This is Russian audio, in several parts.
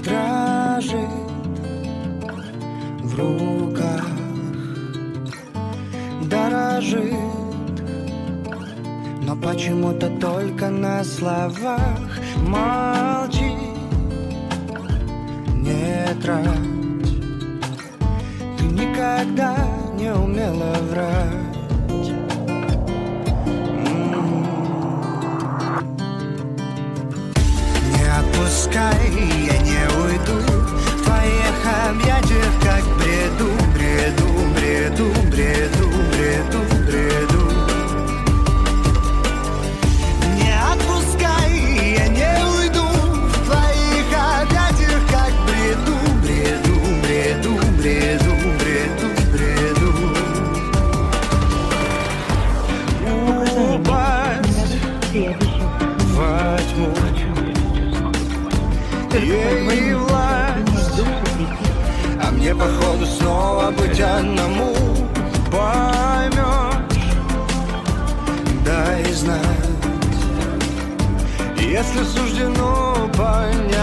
дрожит в руках, дорожит, но почему-то только на словах. Молчи, не трать, ты никогда не умела врать. Пускай я не уйду. В твоих объятиях как бреду. ей и власть А мне походу снова быть одному. Поймешь, дай знать. Если суждено понять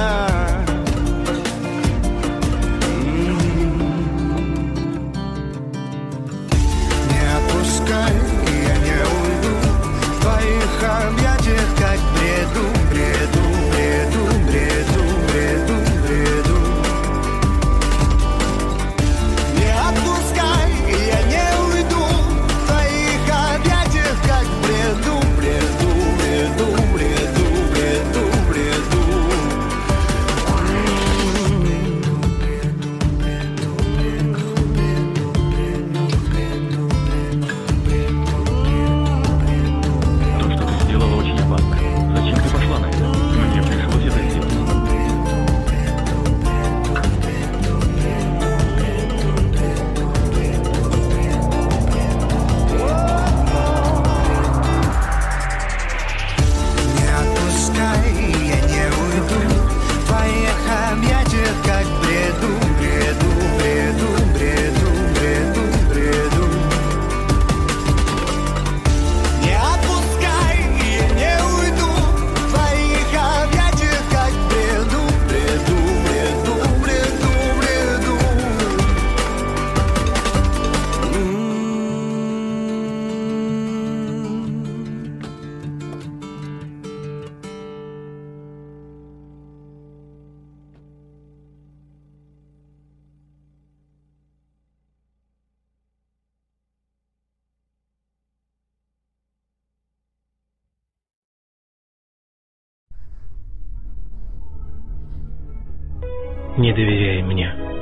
не доверяй мне».